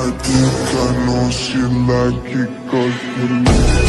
I think I know she like it cause you